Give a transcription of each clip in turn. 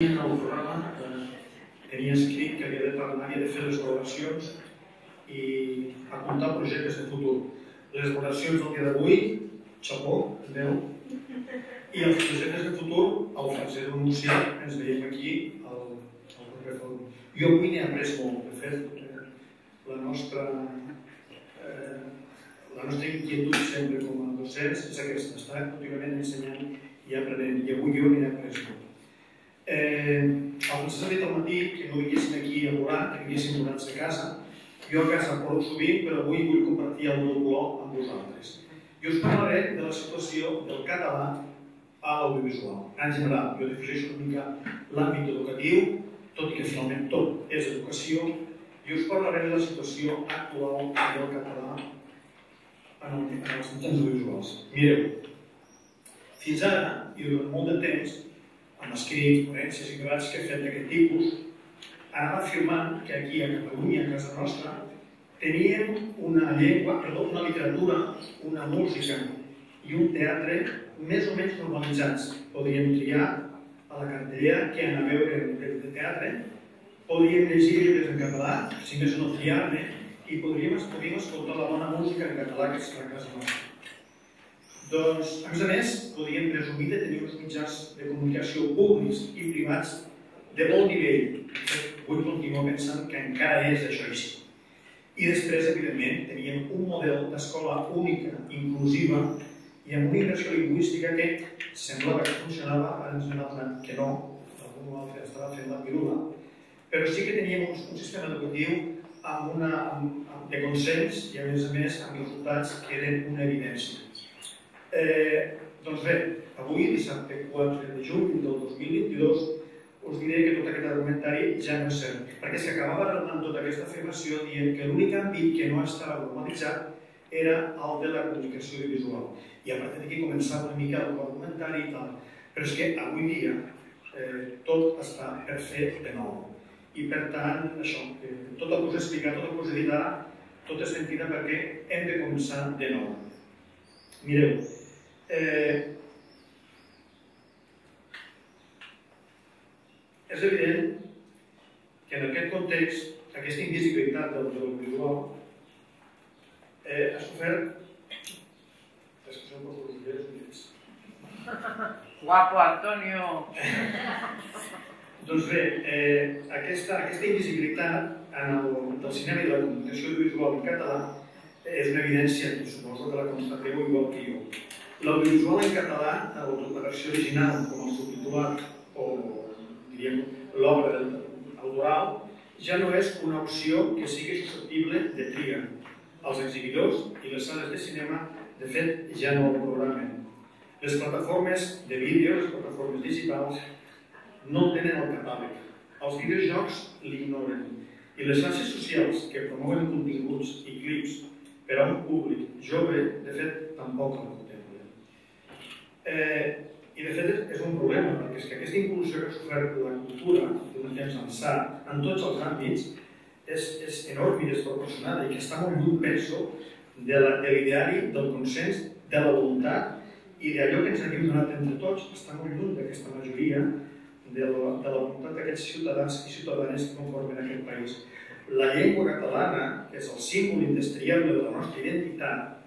en el programa eh, tenia escrit que havia de parlar, havia de fer les valoracions i apuntar projectes de futur. Les valoracions del dia d'avui, xapó, Déu, i els projectes de futur, el Francesc Moncià, ens veiem aquí al, al proper. Jo avui n'he après molt, de fet, eh, la nostra, eh, la nostra inquietud sempre com a docents és aquesta, estar contínuament ensenyant i aprenent, i avui jo n'he après molt. Eh, el Francesc ha dit al matí que no vinguessin aquí a volar, que vinguessin volants a casa. Jo a casa porto sovint, però avui vull compartir el meu color amb vosaltres. Jo us parlaré de la situació del català a l'audiovisual. En general, jo defugeixo una mica l'àmbit educatiu, tot i que finalment tot és educació, i us parlaré de la situació actual del català en, en els mitjans audiovisuals. Mireu, fins ara, i durant molt de temps, amb escrits, ponències i debats que he fet d'aquest tipus, anava afirmant que aquí a Catalunya, a casa nostra, teníem una llengua, perdó, una literatura, una música i un teatre més o menys normalitzats. Podríem triar a la cartellera que anar a veure de teatre, podríem llegir llibres en català, si més no triar-ne, i podríem, podríem escoltar la bona música en català que és la casa nostra. Doncs, a més a més, podríem presumir de tenir uns mitjans de comunicació públics i privats de molt nivell. Vull continuar pensant que encara és això així. I després, evidentment, teníem un model d'escola única, inclusiva, i amb una inversió lingüística que semblava que funcionava, ara ens n'hem que no, algú altre estava fent la pirula, però sí que teníem un, sistema educatiu amb una, amb, de consens i, a més a més, amb resultats que eren una evidència. Eh, doncs bé, avui, dissabte 4 de juny del 2022, us diré que tot aquest argumentari ja no és cert, perquè és que acabava arreglant tota aquesta afirmació dient que l'únic àmbit que no estava normalitzat era el de la comunicació audiovisual. I a partir d'aquí començava una mica el argumentari i tal. Però és que avui dia eh, tot està per fer de nou. I per tant, això, que tot el que us he explicat, tot el que us he dit ara, tot és mentida perquè hem de començar de nou. Mireu, Eh, és evident que en aquest context, aquesta invisibilitat del audiovisual eh, ha sofert... És que són pocs els ulleres Guapo, Antonio! doncs bé, eh, aquesta, aquesta invisibilitat en el, del cinema i de la comunicació audiovisual en català és una evidència i suposo que la constateu igual que jo. L'audiovisual en català, la versió original com el subtitulat o diríem l'obra autoral, ja no és una opció que sigui susceptible de triga. Els exhibidors i les sales de cinema, de fet, ja no el programen. Les plataformes de vídeo, les plataformes digitals, no tenen el catàleg. Els videojocs l'ignoren. I les xarxes socials que promouen continguts i clips per a un públic jove, de fet, tampoc el Eh, I de fet és un problema, perquè és que aquesta impulsió que ha sofert la cultura d'un temps ençà, en tots els àmbits, és, és enorme i desproporcionada i que està molt lluny, penso, de l'ideari, de del consens, de la voluntat i d'allò que ens havíem donat entre tots, està molt lluny d'aquesta majoria, de la, de la voluntat d'aquests ciutadans i ciutadanes que conformen aquest país. La llengua catalana, que és el símbol indestriable de la nostra identitat,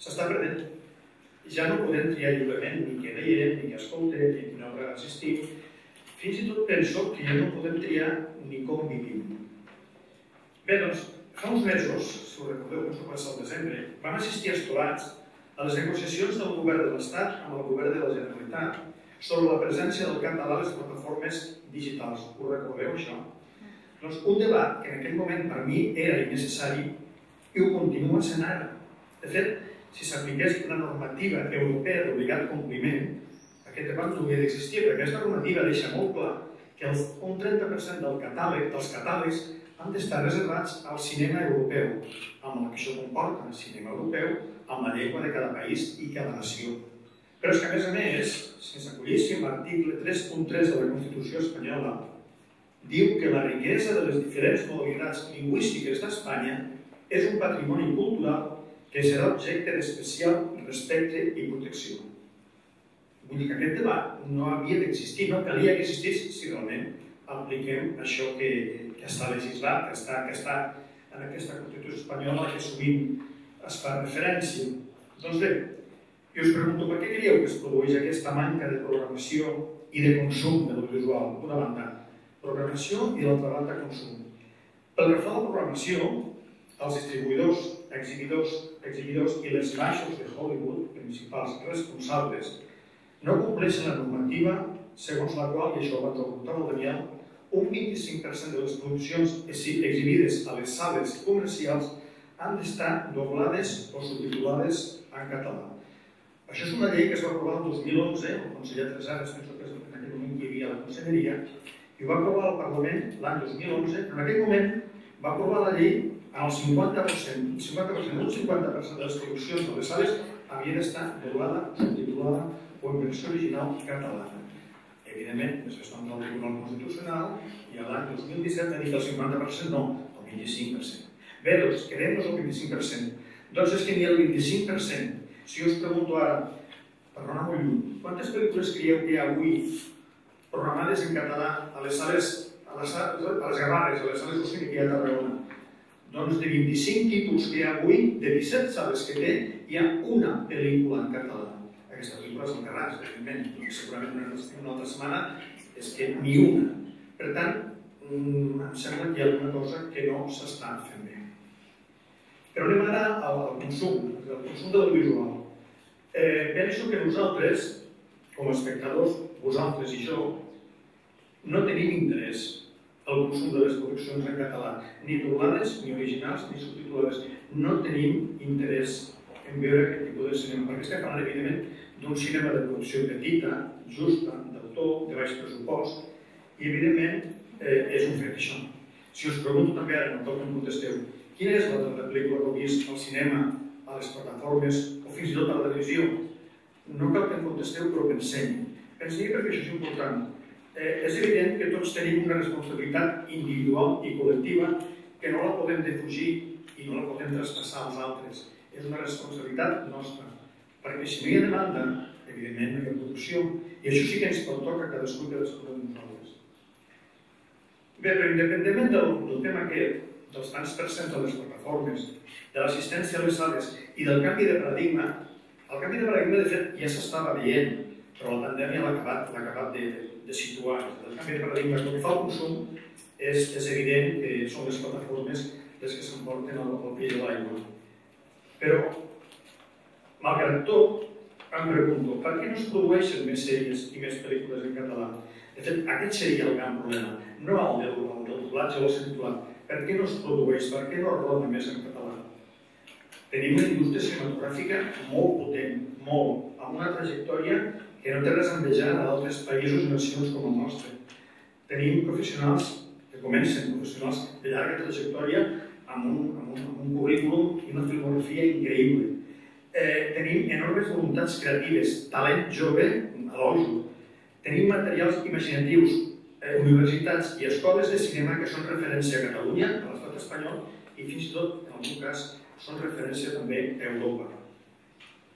s'està perdent ja no podem triar lliurement ni què veiem, ni què escoltem, ni quina hora assistim. Fins i tot penso que ja no podem triar ni com vivim. Bé, doncs, fa uns mesos, si ho recordeu, que va ser desembre, vam assistir estolats a les negociacions del govern de l'Estat amb el govern de la Generalitat sobre la presència del català a les plataformes digitals. Ho recordeu, això? Doncs un debat que en aquell moment per mi era innecessari i ho continua sent ara. De fet, si s'apliqués una normativa europea d'obligat compliment, aquest debat no hauria d'existir, perquè aquesta normativa deixa molt clar que el, un 30% del catàleg, dels catàlegs han d'estar reservats al cinema europeu, amb el que això comporta, el cinema europeu, amb la llengua de cada país i cada nació. Però és que, a més a més, si ens acollíssim l'article 3.3 de la Constitució espanyola, diu que la riquesa de les diferents modalitats lingüístiques d'Espanya és un patrimoni cultural que serà objecte d'especial respecte i protecció. Vull dir que aquest debat no havia d'existir, no calia que existís si realment apliquem això que, que està legislat, que està, que està en aquesta Constitució espanyola que sovint es fa referència. Doncs bé, jo us pregunto per què creieu que es produeix aquesta manca de programació i de consum de l'audiovisual? D'una banda, programació i d'altra banda, consum. Pel que fa a la programació, els distribuïdors, exhibidors, exhibidors i les baixos de Hollywood, principals responsables, no compleixen la normativa segons la qual, i això va preguntar el Daniel, un 25% de les produccions exhibides a les sales comercials han d'estar doblades o subtitulades en català. Això és una llei que es va aprovar el 2011, el conseller Tresares, penso que en aquell moment hi havia la conselleria, i ho va aprovar el Parlament l'any 2011, però en aquell moment va aprovar la llei el 50%, el 50%, un 50% de les produccions de les sales havia d'estar doblada, subtitulada o en versió original catalana. Evidentment, després vam del Tribunal Constitucional i l'any 2017 va dir que el 50% no, el 25%. Bé, doncs, quedem-nos el 25%. Doncs és que ni el 25%. Si jo us pregunto ara, per anar molt lluny, quantes pel·lícules creieu que hi ha avui programades en català a les sales, a les, a les Gavarres, a les sales d'ocini que hi ha a Tarragona? Doncs de 25 títols que hi ha avui, de 17 sales que té, hi ha una pel·lícula en català aquesta pel·lícula és el Carràs, evidentment, segurament una, una altra setmana, és que ni una. Per tant, mm, em sembla que hi ha alguna cosa que no s'està fent bé. Però anem ara al, al consum, al consum de l'audiovisual. Eh, penso que nosaltres, com a espectadors, vosaltres i jo, no tenim interès al consum de les produccions en català, ni doblades, ni originals, ni subtitulades. No tenim interès en veure aquest tipus de cinema, perquè estem parlant, evidentment, d'un cinema de producció petita, justa, d'autor, de baix pressupost, i evidentment eh, és un fet això. Si us pregunto també ara, no cal que em contesteu, quina és la pel·lícula que vist al cinema, a les plataformes o fins i tot a la televisió? No cal que em contesteu, però pensem. Pensem perquè això és important. Eh, és evident que tots tenim una responsabilitat individual i col·lectiva que no la podem defugir i no la podem traspassar als altres. És una responsabilitat nostra perquè si no hi ha demanda, evidentment no hi ha producció, i això sí que ens pertoca cadascú que cadascú de nosaltres. Bé, però independentment del, del tema aquest, dels tants percents de les plataformes, de l'assistència a les sales i del canvi de paradigma, el canvi de paradigma, de fet, ja s'estava veient, però la pandèmia l'ha acabat, acabat de, de situar. El canvi de paradigma, com fa el consum, és, és evident que són les plataformes les que s'emporten al, pell de l'aigua. Però Malgrat tot, em pregunto, per què no es produeixen més sèries i més pel·lícules en català? De fet, aquest seria el gran problema, no el del, el del doblatge o el central. Per què no es produeix? Per què no es roda més en català? Tenim una indústria cinematogràfica molt potent, molt, amb una trajectòria que no té res a envejar a d'altres països i nacions com el nostre. Tenim professionals que comencen, professionals de llarga trajectòria, amb un, amb un, amb un currículum i una filmografia increïble eh, tenim enormes voluntats creatives, talent jove a l'ojo, tenim materials imaginatius, eh, universitats i escoles de cinema que són referència a Catalunya, a l'estat espanyol, i fins i tot, en algun cas, són referència també a Europa.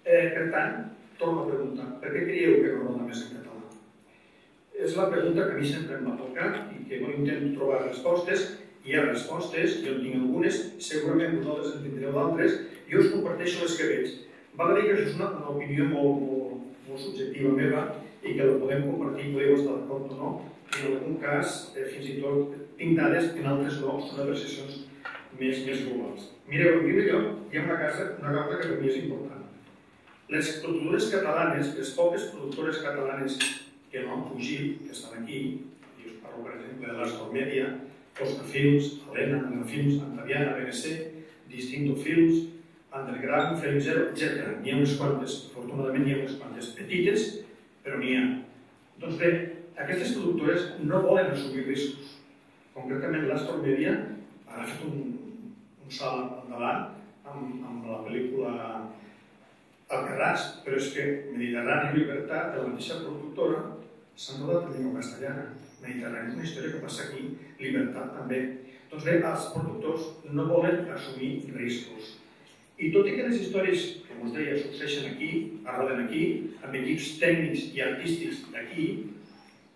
Eh, per tant, torno a preguntar, per què creieu que no roda més en català? És la pregunta que a mi sempre em va tocar i que no intento trobar respostes. Hi ha respostes, jo en tinc algunes, segurament vosaltres en tindreu d'altres, jo us comparteixo les que veig. Val a dir que això és una, una opinió molt, molt, molt subjectiva meva i que la podem compartir, podeu estar d'acord o no, i en algun cas, eh, fins i tot, tinc dades, en altres no, són apreciacions més, més globals. Mireu, en primer lloc, hi ha una, casa, una cosa que per mi és important. Les productores catalanes, les poques productores catalanes que no han fugit, que estan aquí, i us parlo, per exemple, de l'Astor Media, Costa Films, Helena, Ana Films, Antaviana, BNC, Distinto Films, underground, Film Zero, etc. N'hi ha unes quantes, afortunadament n'hi ha unes quantes petites, però n'hi ha. Doncs bé, aquestes productores no volen assumir riscos. Concretament l'Astor Media ha fet un, un salt endavant amb, amb la pel·lícula Alcarràs, però és que Mediterrani i Libertat, de la mateixa productora, s'han rodat en llengua castellana. Mediterrani és una història que passa aquí, Libertat també. Doncs bé, els productors no volen assumir riscos I tot i que les històries, com us deia, succeeixen aquí, arroden aquí, amb equips tècnics i artístics d'aquí,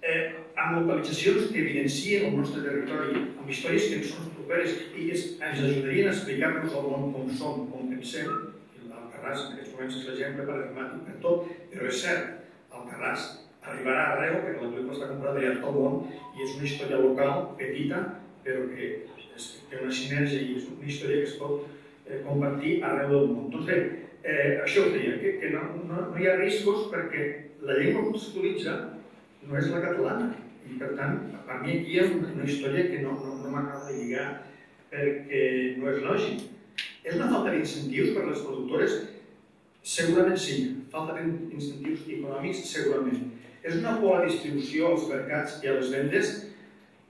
eh, amb localitzacions que evidencien el nostre territori, amb històries que ens són properes i que ens ajudarien a explicar-nos el món com som, com pensem, Alcarràs en aquests moments és l'exemple paradigmàtic per tot, però és cert, Alcarràs arribarà arreu perquè la pel·lícula està comprada ja a tot el món i és una història local, petita, però que és, té una sinergia i és una història que es pot eh, compartir arreu del món. Doncs bé, eh, això us deia, que, que no, no, no hi ha riscos perquè la llengua que s'utilitza no és la catalana i per tant, per mi aquí hi ha una, una història que no, no, no m'acaba de lligar perquè no és lògic. És una falta d'incentius per a les productores? Segurament sí. Falta d'incentius econòmics? Segurament. És una por a la distribució als mercats i a les vendes?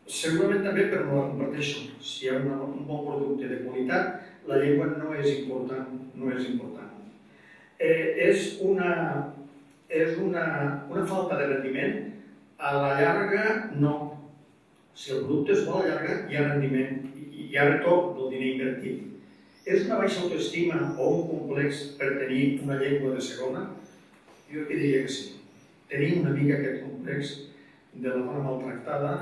Segurament també, però no la comparteixo. Si hi ha una, un bon producte de qualitat, la llengua no és important. No és important. Eh, és una, és una, una falta de rendiment. A la llarga, no. Si el producte és bo, a la llarga hi ha rendiment, hi ha retorn del diner invertit. És una baixa autoestima o un complex per tenir una llengua de segona? Jo que diria que sí. Tenim una mica aquest complex de la dona maltractada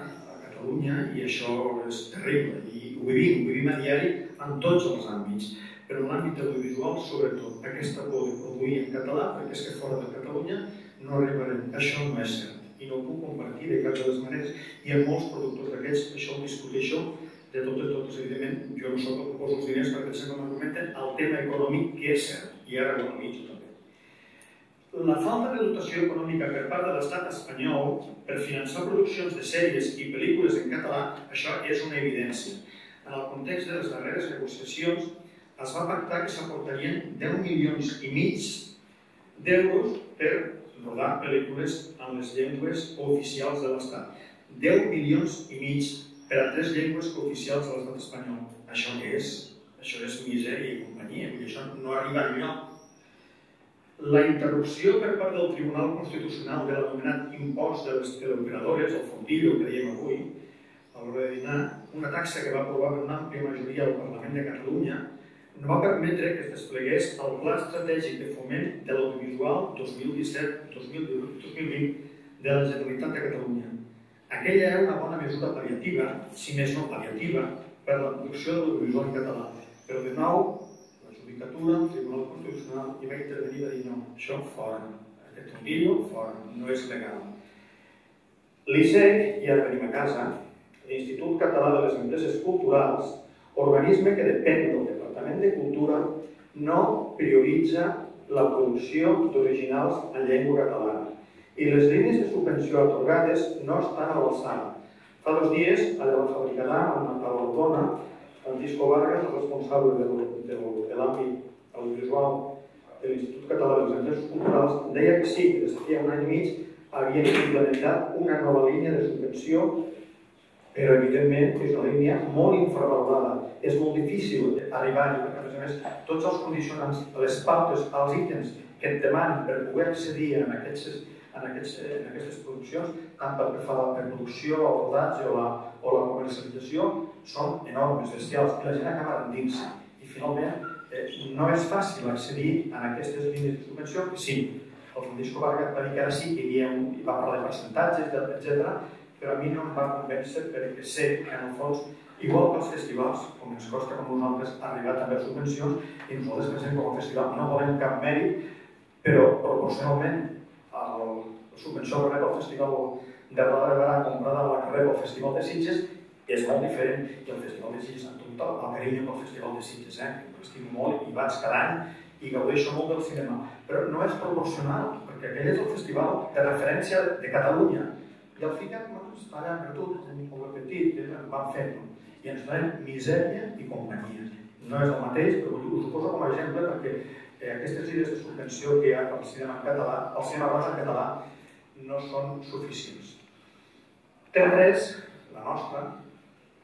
Catalunya i això és terrible i ho vivim, ho vivim a diari en tots els àmbits, però en l'àmbit audiovisual sobretot aquesta por de produir en català perquè és que fora de Catalunya no arribarem. Això no és cert i no ho puc compartir de cap de les maneres i en molts productors d'aquests això ho discuteixo de totes, totes, evidentment, jo no soc el que poso els diners perquè sempre m'argumenten el tema econòmic que és cert i ara ho analitzo també. La falta de dotació econòmica per part de l'estat espanyol per finançar produccions de sèries i pel·lícules en català, això és una evidència. En el context de les darreres negociacions es va pactar que s'aportarien 10 milions i mig d'euros per rodar pel·lícules en les llengües oficials de l'Estat. 10 milions i mig per a tres llengües oficials de l'Estat espanyol. Això què és? Això és misèria i companyia, dir, això no arriba enlloc la interrupció per part del Tribunal Constitucional de l'anomenat impost de les teleoperadores, el fondillo que dèiem avui, a l'hora de dinar, una taxa que va aprovar per una àmplia majoria al Parlament de Catalunya, no va permetre que es desplegués el Pla Estratègic de Foment de l'Audiovisual 2017-2020 de la Generalitat de Catalunya. Aquella era una bona mesura paliativa, si més no paliativa, per la producció de l'audiovisual català. Però de nou, Judicatura, el Tribunal Constitucional, i va intervenir i va dir no, això fora, aquest tondillo fora, no és legal. L'ISEC, ara venim a casa, l'Institut Català de les Empreses Culturals, organisme que depèn del Departament de Cultura, no prioritza la producció d'originals en llengua catalana i les línies de subvenció atorgades no estan a l'alçada. Fa dos dies, a la Fabricadà, a Barcelona, Francisco Vargas, el responsable de, de, de l'àmbit audiovisual de l'Institut Català de les Empreses Culturals, deia que sí, que des de feia un any i mig havien implementat una nova línia de subvenció, però evidentment és una línia molt infravalorada. És molt difícil arribar-hi, perquè a més a més tots els condicionants, les pautes, els ítems que et demanen per poder accedir en aquests en, aquests, en aquestes produccions, tant pel que fa a la producció, el rodatge o la, o la comercialització, són enormes, bestials, i la gent acaba rendint-se. I finalment, eh, no és fàcil accedir a aquestes línies de subvenció, que sí, el Francisco Vargas va dir que ara sí que hi havia un, i va parlar de percentatges, etc. però a mi no em va convèncer perquè sé que en el fons, igual que els festivals, com ens costa com nosaltres arribar també a subvencions, i nosaltres, per exemple, com a festival no volem cap mèrit, però proporcionalment que rep el Festival de la Barberà comprada la que rep el Festival de Sitges és molt diferent i el Festival de Sitges amb tot el carinyo pel Festival de Sitges, eh? que l'estimo molt i vaig cada any i gaudeixo molt del cinema, però no és proporcional, perquè aquell és el festival de referència de Catalunya. I al final, doncs, allà per tot, un poble petit, que van fent, i ens donem misèria i companyia. No és el mateix, però ho poso com a exemple perquè eh, aquestes idees de subvenció que hi ha pel cinema en català, el cinema en català, no són suficients. TV3, la nostra,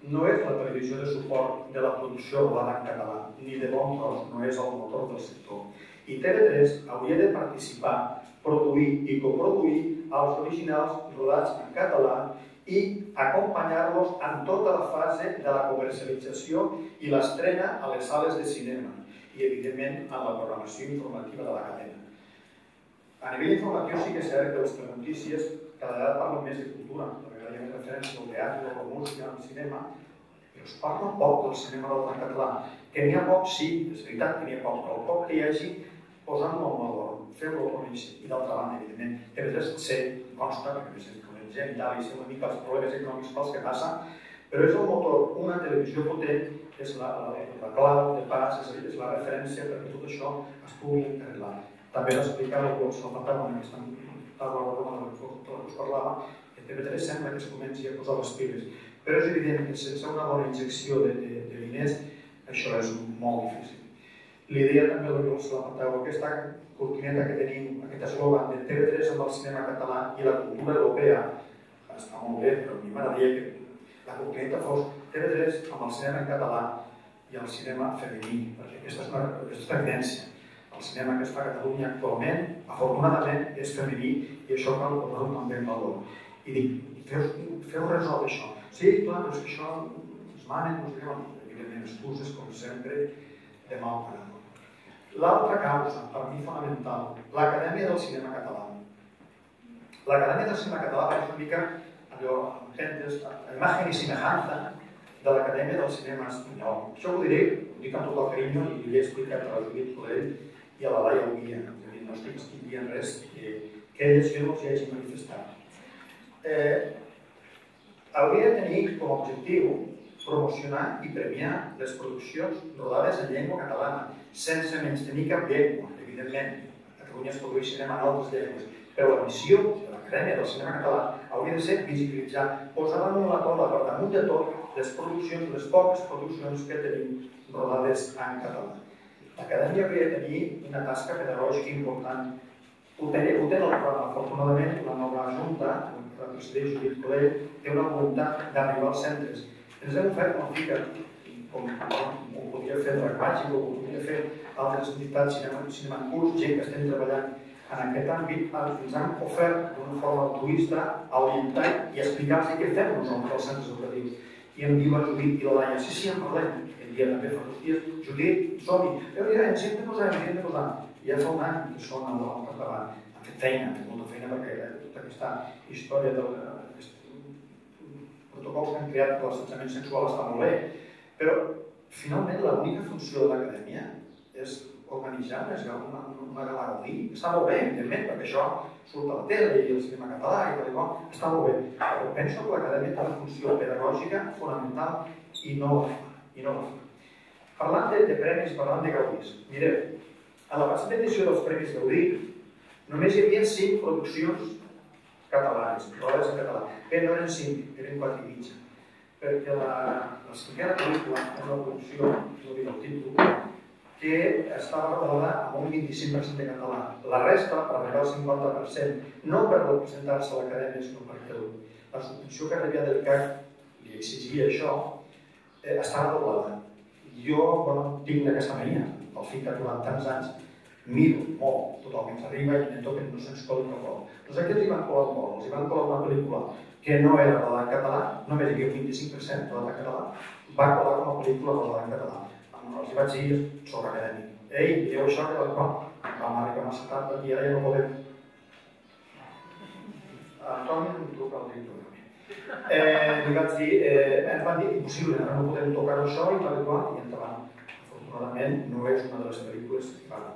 no és la televisió de suport de la producció rodada en català, ni de bon tros, no és el motor del sector. I TV3 hauria de participar, produir i coproduir els originals rodats en català i acompanyar-los en tota la fase de la comercialització i l'estrena a les sales de cinema. i, evidentment, en la programació informativa de la cadena. A nivell informatiu sí que és cert que les notícies cada vegada parlen més de cultura, cada vegada hi ha més al teatre, a la música, al cinema, però es parla poc del cinema del català. Que n'hi ha poc, sí, és veritat que n'hi ha poc, però el poc que hi hagi, posant-lo en valor, fer-lo conèixer. I d'altra banda, evidentment, TV3 sé, consta, perquè és gent i tal, i sé una mica els problemes econòmics pels que passa, però és el motor, una televisió potent és la, la, la clau de pas, és, és la referència perquè tot això es pugui arreglar. També l'explica el Gol Salvatana, en aquesta taula de de la que us parlava, que TV3 sembla que es comenci a posar les piles. Però és evident que sense una bona injecció de, de, de diners això és molt difícil. L'idea també la Gol Salvatana, aquesta cortineta que tenim, aquest eslògan de TV3 amb el cinema català i la cultura europea, està molt bé, però a mi m'agradaria que la cortineta fos TV3 amb el cinema català i el cinema femení, perquè aquesta és una, aquesta és una evidència. El cinema que es fa a Catalunya actualment, afortunadament, és femení i això cal posar-ho també en valor. I dic, feu, feu resoldre això. Sí, clar, però és que això manen, no sé què, evidentment, excuses, com sempre, de mal parador. L'altra causa, per mi fonamental, l'Acadèmia del Cinema Català. L'Acadèmia del Cinema Català és una mica allò, entens, la imagen i semejanza de l'Acadèmia del Cinema Espanyol. Això ho diré, ho dic amb tot el carinyo i li he explicat a la Judit Soler i a la Laia Uguia. No estic dient res que, que elles jo no els hagi manifestat. Eh, hauria de tenir com a objectiu promocionar i premiar les produccions rodades en llengua catalana, sense menys tenir cap llengua, evidentment. A Catalunya es produeix cinema en altres llengües, però la missió de l'Acadèmia del Cinema Català hauria de ser visibilitzar, posar damunt la taula per damunt de tot les produccions, les poques produccions que tenim rodades en català. L'Acadèmia hauria de tenir una tasca pedagògica important. Ho té, ho el programa, afortunadament, la nova Junta, la president Judit Coller, té una voluntat d'arribar als centres. Ens hem fet una mica, com, com ho podria fer el Màgic, o ho podria fer altres entitats, cinema, cinema en curs, gent que estem treballant en aquest àmbit ens han ofert d'una forma altruista orientar i explicar-los què fem nosaltres als centres educatius. I em diu Judit i la Laia, sí, sí, en parlem. I també fa dos dies, Judit, som-hi. Hem hem de posar. I ja fa un any que són al capdavant. Han fet feina, han fet molta feina perquè tota aquesta història del protocols que han creat per l'assetjament sexual està molt bé. Però, finalment, l'única funció de l'acadèmia és organitzar una, una gala Gaudí. Està molt bé, evidentment, perquè això surt a la tele i el cinema català i tal i qual, està molt bé. Però penso que l'acadèmia té una funció pedagògica fonamental i no la fa. I no la fa. Parlant de, de premis, parlant de Gaudís, mireu, a la passada edició dels Premis Gaudí només hi havia cinc produccions catalanes, rodes en català. Bé, no eren cinc, eren quatre i mitja. Perquè la, la cinquena pel·lícula, una producció, no dic el títol, que estava rodada amb un 25% de català. La resta, per arribar al 50%, no per representar-se a l'acadèmia, sinó perquè la subvenció que rebia del CAC li exigia això, eh, estava doblada. Jo, bueno, tinc aquesta mania, el fill que durant tants anys miro molt tot el que ens arriba i intento que no se'ns coli cap vol. Doncs aquí els hi van colar molt, els hi van colar una pel·lícula que no era rodada en català, només hi havia un 25% rodada en català, va colar com a pel·lícula rodada en català els vaig dir sobre acadèmic. Ei, dieu això que quan vam arribar massa tard i ara ja no podem. Antoni em truca el director. Eh, dir, eh, van dir, impossible, no podem tocar això i tal i endavant. Afortunadament no és una de les pel·lícules que van.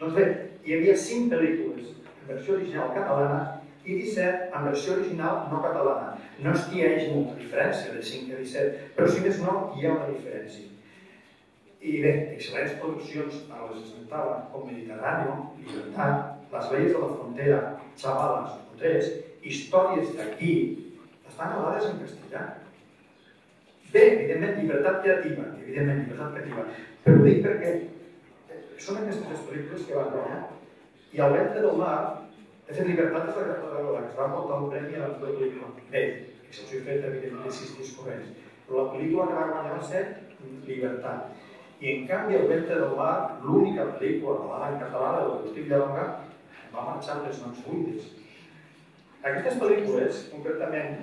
Doncs bé, hi havia cinc pel·lícules en versió original catalana i 17 en versió original no catalana. No és que hi hagi molta diferència de 5 a 17, però si més no, hi ha una diferència. I bé, excel·lents produccions a les esmentava, com Mediterrani, Libertat, Les velles de la frontera, Xavales, Tres, històries d'aquí, estan hablades en castellà. Bé, evidentment, llibertat creativa, evidentment, llibertat creativa, però dic perquè eh, són aquestes les pel·lícules que van guanyar. I al ventre del mar, de fet, Llibertat és la, la, la que es va portar el premi a la pel·lícula. Bé, excepció feta, evidentment, sis discorrents. Però la pel·lícula que va guanyar va ser Llibertat. I en canvi, el ventre del mar, l'única pel·lícula rodada en català de l'Agustí Villalonga, va marxar amb les mans buides. Aquestes pel·lícules, concretament,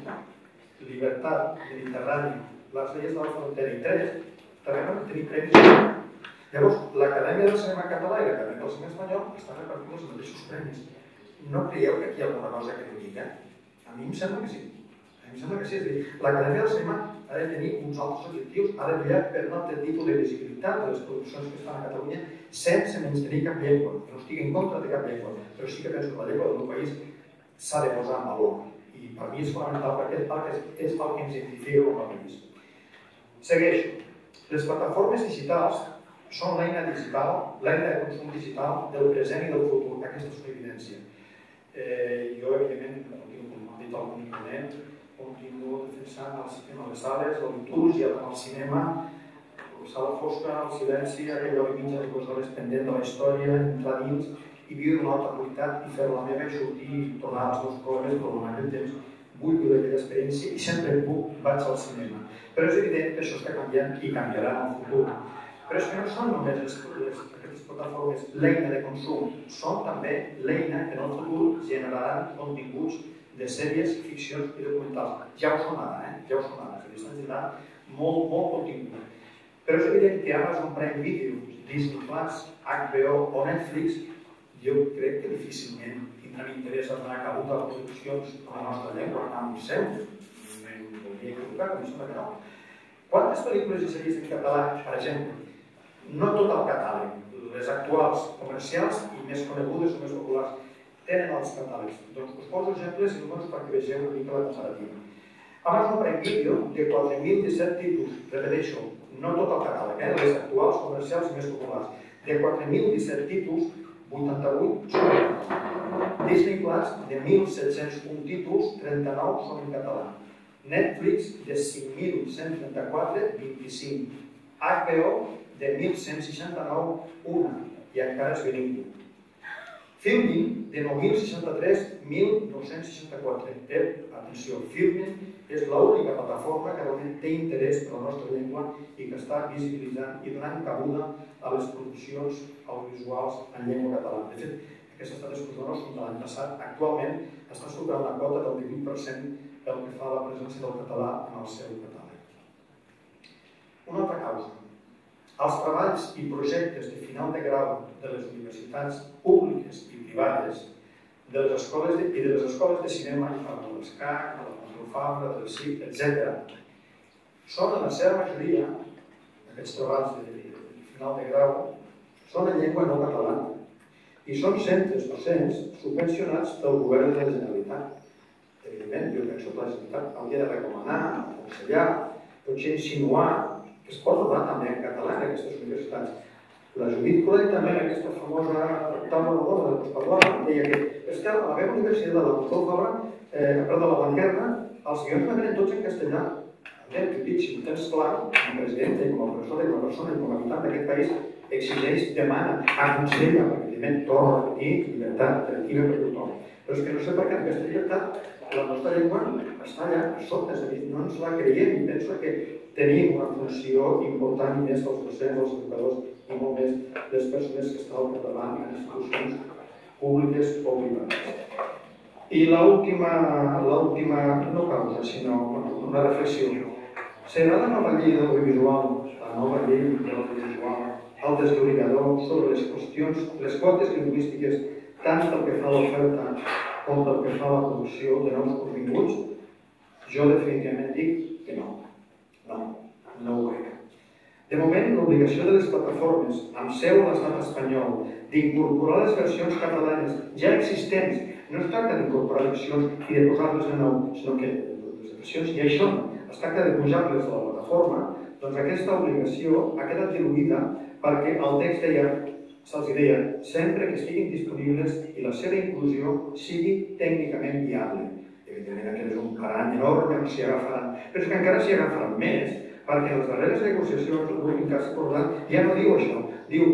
Libertat, Mediterrani, Les lleis de la frontera i Tres, també van tenir premis. Llavors, l'Acadèmia del Cinema Català i l'Acadèmia del Cinema Espanyol estan repartint els mateixos premis. No creieu que aquí hi ha alguna cosa que no diga? A mi em sembla que sí. A mi em sembla que sí. És a dir, l'Acadèmia del Cinema ha de tenir uns altres objectius, ha de treballar per un altre tipus de visibilitat de les produccions que es fan a Catalunya sense menys tenir cap llengua. No estic en contra de cap llengua, però sí que penso que la llengua del meu país s'ha de posar en valor. I per mi és fonamental perquè és el que, és el que ens identifica com a país. Segueixo. Les plataformes digitals són l'eina digital, l'eina de consum digital del present i del futur. Aquesta és una evidència. Eh, jo, evidentment, com ha dit el comunicament, continuo defensant el cinema, les sales, el litúrgia al cinema, la sala fosca, el silenci, aquell lloc i de dues hores pendent de la història, entrar dins i viure una altra qualitat i fer la meva i sortir i tornar als meus però en aquell temps vull viure aquella experiència i sempre puc, vaig al cinema. Però és evident que això està canviant i canviarà en el futur. Però és que no són només les, les, aquestes plataformes l'eina de consum, són també l'eina que en el futur generaran continguts de sèries, ficcions i documentals. Ja ho són ara, eh? ja ho són ara, és estan generant molt, molt contingut. Però és evident que Amazon Prime Video, Disney Plus, HBO o Netflix, jo crec que difícilment tindran interès a donar cabut a produccions a la nostra llengua, amb seu. Em voldria equivocar, em sembla que no. Quantes pel·lícules i sèries en català, per exemple, no tot el catàleg, les actuals, comercials i més conegudes o més populars, tenen els catàlegs. Doncs us poso exemples i números perquè vegeu una mica la comparativa. Amazon Prime Video, de 4.017 títols, repeteixo, no tot el catàleg, eh? les actuals, comercials i més populars, de 4.017 títols, 88 són Disney Plus, de 1.701 títols, 39 són en català. Netflix, de 5.134, 25. HBO, de 1.169, una, i encara és bilingüe. Filmin, de 9.063, 1.964. Eh, atenció, Filmin és l'única plataforma que realment té interès per la nostra llengua i que està visibilitzant i donant cabuda a les produccions audiovisuals en llengua catalana. De fet, us dono són de l'any passat. Actualment està superant la quota del 18% pel que fa a la presència del català en el seu catàleg. Una altra causa, els treballs i projectes de final de grau de les universitats públiques i privades, de les escoles de, i de les escoles de cinema, com l'ESCAC, la Pompeu Fabra, del CIC, etc., són en la seva majoria, aquests treballs de, de, de final de grau, són en llengua no catalana i són centres docents subvencionats pel govern de la Generalitat. Evidentment, jo penso que la Generalitat hauria de recomanar, aconsellar, potser insinuar que es pot trobar també en català en aquestes universitats. La Judit Colet també en aquesta famosa taula boda de què parlava, deia que és que a la meva universitat de la Doctor Fabra, eh, a part de l'avantguerra, els guions venen tots en castellà. Bé, t'ho dic, si ho tens clar, com a president, com a professor, com a persona, com a habitant d'aquest país, exigeix, demana, aconsella, perquè evidentment torna a repetir, llibertat creativa per tothom. Però és que no sé per què aquesta llibertat la nostra llengua està allà a sota, és a dir, no ens la creiem i penso que tenim una funció important i més els docents, els educadors i molt més les persones que estan al capdavant en institucions públiques o privades. I l'última, no causa, sinó una reflexió. Serà la nova llei de l'audiovisual, la nova llei de l'audiovisual, el desllorigador sobre les qüestions, les quotes lingüístiques, tant pel que fa a l'oferta com pel que fa a la producció de nous continguts, jo definitivament dic que no. No, no ho crec. De moment, l'obligació de les plataformes amb seu a l'estat espanyol d'incorporar les versions catalanes ja existents, no es tracta d'incorporar versions i de posar-les de nou, sinó que les versions ja hi són, es tracta de pujar-les a la plataforma, doncs aquesta obligació ha quedat diluïda perquè el text deia se'ls deia sempre que estiguin disponibles i la seva inclusió sigui tècnicament viable. Evidentment aquest és un parany enorme, no s'hi agafaran, però és que encara s'hi agafaran més, perquè les darreres negociacions, cas important, ja no diu això, diu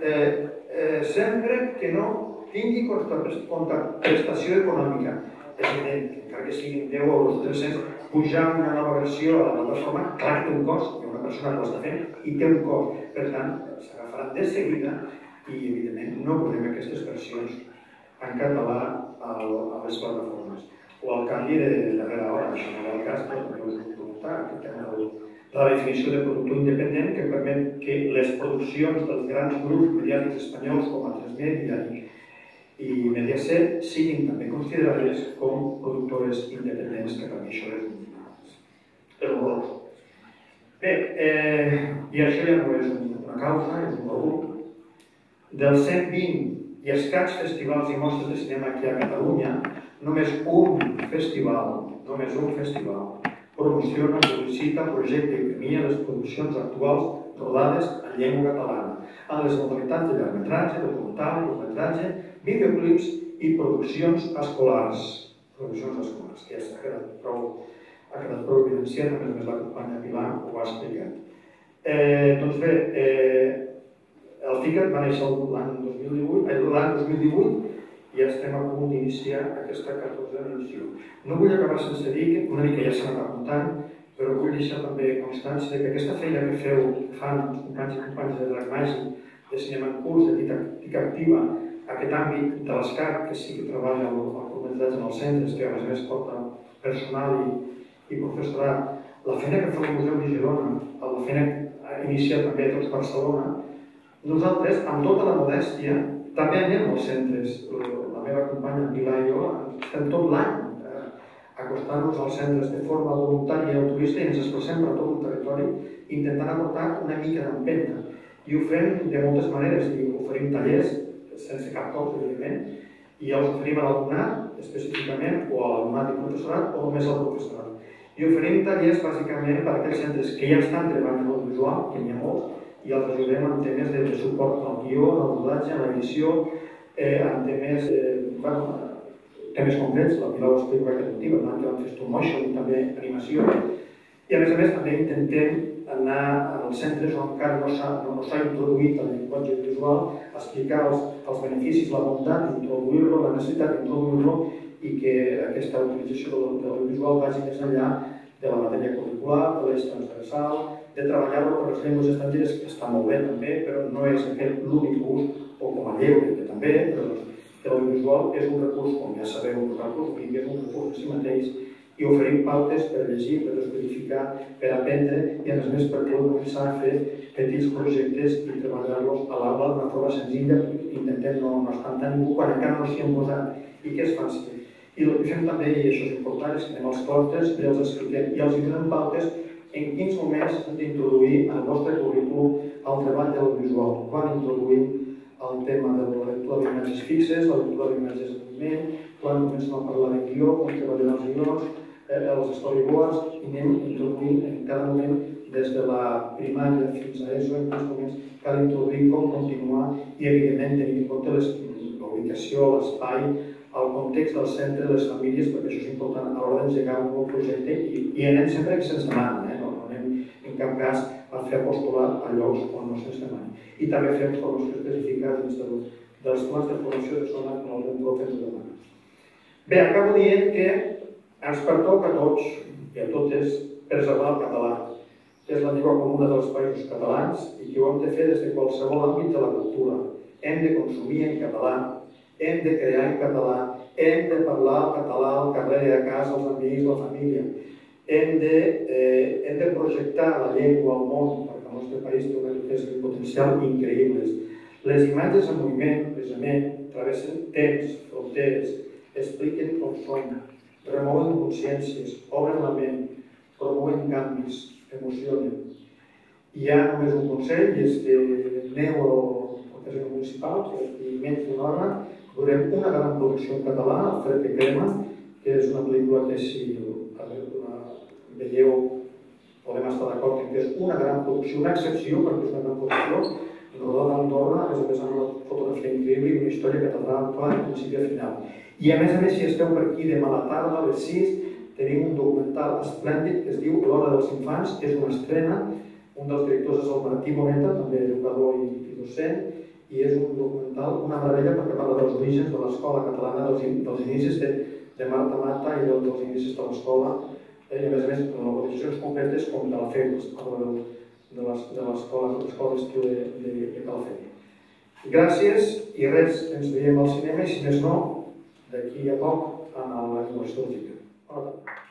eh, eh, sempre que no tingui contraprestació econòmica. És evident encara que siguin 10 euros o 300, pujar una nova versió a la plataforma, clar que té un cost, hi ha una persona que ho està fent i té un cost. Per tant, s'agafaran de seguida i evidentment no posem aquestes versions en català a, les plataformes. O el canvi de darrera hora, això no era el cas, però us ho preguntar, aquest tema del, la definició de productor independent que permet que les produccions dels grans grups mediàtics espanyols com a Transmedia i, i Mediaset siguin també considerades com productores independents, que per mi això és un horrorós. Bé, eh, i això ja no és una causa, és un valor. Dels 120 i escaig festivals i mostres de cinema aquí a Catalunya, només un festival, només un festival, promociona, publicita, projecta i premia les produccions actuals rodades en llengua catalana, en les modalitats de llargmetratge, documental, curtmetratge, videoclips i produccions escolars. Produccions escolars, que ja s'ha quedat prou, ha quedat prou evidenciat, a més a més la companya Pilar ho ha explicat. Eh, doncs bé, eh, el FICAT va néixer l'any 2018, eh, l'any 2018 i estem a punt d'iniciar aquesta 14a edició. No vull acabar sense dir que una mica ja s'ha anat apuntant, però vull deixar també constància que aquesta feina que feu, que fan els companys i companyes de Drac Màgic, de cinema en curs, de tica activa, aquest àmbit de l'ESCAR, que sí que treballa el, el curtmetratge en els centres, que a més a més porta personal i, i professorat, la feina que fa el Museu de Girona, la feina que ha iniciat també a tots Barcelona, nosaltres, amb tota la modèstia, també anem als centres. Meva companya Pilar i jo estem tot l'any eh, acostant-nos als centres de forma voluntària i altruista i ens expressem per tot el territori intentant aportar una mica d'empenta. I ho fem de moltes maneres, i oferim tallers sense cap cost, evidentment, i els oferim a l'alumnat específicament, o a l'alumnat i professorat, o només al professorat. I oferim tallers bàsicament per a aquells centres que ja estan treballant en l'audiovisual, que n'hi ha molts, i els ajudem en temes de, de suport al guió, al rodatge, a l'edició, eh, en temes, eh, bueno, temes concrets, la Pilar ho explica motiu, en que vam fer stop motion, també animació, i a més a més també intentem anar als centres on encara no s'ha no, no introduït el llenguatge visual, explicar els, els beneficis, la bondat d'introduir-lo, la necessitat d'introduir-lo i que aquesta utilització de l'audiovisual vagi més enllà de la matèria curricular, de l'eix transversal, de treballar-lo per les llengües estrangeres, que està molt bé també, però no és aquest l'únic ús, o com a lleure, que també, però que l'audiovisual és un recurs, com ja sabeu vosaltres, que és un recurs en si mateix, i oferim pautes per llegir, per descodificar, per aprendre i a més per poder començar a fer petits projectes i treballar-los a l'aula d'una forma senzilla, intentem no, no espantar ningú quan encara no s'hi han posat i que és fàcil. I el que fem també, i això és important, és que anem als clostres i els expliquem i els donem pautes en quins moments hem d'introduir el nostre currículum el treball de l'audiovisual, quan introduïm el tema de la lectura d'imatges fixes, la lectura d'imatges de moviment, quan comencem a parlar de guió, com treballem els guions, eh, els storyboards, i anem introduint en cada moment des de la primària fins a ESO, en quins moments cal introduir com continuar i evidentment tenir en compte l'ubicació, l'espai, el context del centre, les famílies, perquè això és important a l'hora d'engegar un nou projecte i, i anem sempre que demana, eh? no, no anem en cap cas a fer apostolar a llocs on no se'ns. I també fem formació específica dins del, dels plans de formació de zona quan algun profe ens demana. Bé, acabo dient que ens pertoca a tots i a totes preservar el català, que és la llengua comuna dels països catalans i que ho hem de fer des de qualsevol àmbit de la cultura. Hem de consumir en català, hem de crear en català, hem de parlar català al carrer, a casa, als amics, a la família. Hem de, eh, hem de projectar la llengua al món, el nostre país té una riquesa de potencial increïbles. Les imatges en moviment, precisament, travessen temps, fronteres, expliquen com són, remouen consciències, obren la ment, promouen canvis, emocionen. Hi ha només un consell, és que aneu al casino municipal, que hi menys una hora, Veurem una gran producció en català, fred que crema, que és una pel·lícula que si la veieu podem estar d'acord en que és una gran producció, una excepció perquè és una gran producció, rodada a Andorra, a més a més amb una fotografia increïble i una història que actuar de principi a final. I a més a més, si esteu per aquí demà a la tarda, a les 6, tenim un documental esplèndid que es diu L'hora dels infants, és una estrena, un dels directors és el Martí Moneta, també educador i, i docent, i és un documental, una meravella perquè parla dels orígens de l'escola catalana, dels, dels inicis de, de Marta Mata i dels, dels inicis de l'escola, eh, i a més a més de localitzacions concretes com de la FEU, parla de, l'escola d'estiu de, de, de Calafell. Gràcies i res, ens veiem al cinema i si més no, d'aquí a poc a la Universitat de Bona tarda.